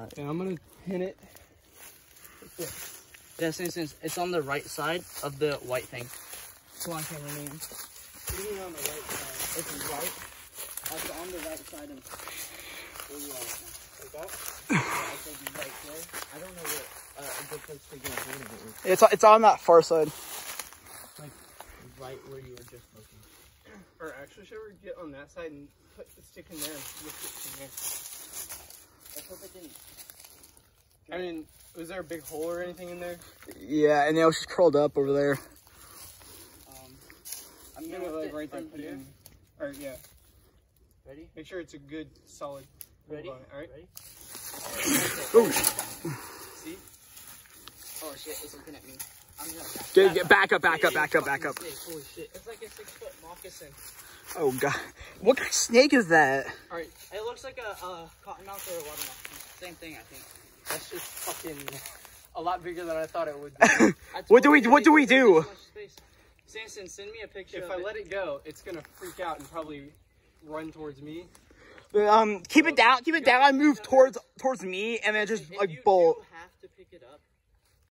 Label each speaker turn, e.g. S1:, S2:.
S1: Alright.
S2: And I'm gonna pin it.
S3: Yeah, since since it's on the right side of the white thing. Come on, camera man.
S2: Putting on the right side.
S3: It's right. It's on the right side of where you are right now.
S2: Like that?
S3: Yeah, it's right there. I don't know what uh, a good place to get a of it is.
S1: It's it's on that far side.
S3: Right where you were just looking.
S2: Or actually, should we get on that side and put the stick in there and lift it from there?
S3: Let's hope it didn't.
S2: I mean, was there a big hole or anything in there?
S1: Yeah, and it was just curled up over there.
S3: Um, I'm
S2: I'm
S3: gonna
S2: gonna like right there, put it in. Or yeah,
S3: Ready?
S2: make sure it's a good solid
S3: Ready?
S2: on All right.
S3: Ready?
S1: Ooh.
S2: See?
S3: Oh shit! It's looking at me. I'm gonna.
S1: Get, get back up, back up, back up, back up.
S3: Holy shit! It's like a six foot moccasin.
S1: Oh god. What kind of snake is that?
S3: All right. It looks like a uh, cottonmouth or a water moccasin. Same thing, I think.
S2: That's just fucking a lot bigger than I thought it would be.
S1: What do we- what do we do?
S3: so much space. Samson, send me a picture.
S2: if
S3: of
S2: I
S3: it.
S2: let it go, it's gonna freak out and probably run towards me.
S1: Um, keep it down, keep it down, and move towards towards me, and then just
S3: If
S1: like
S3: you
S1: bolt.
S3: do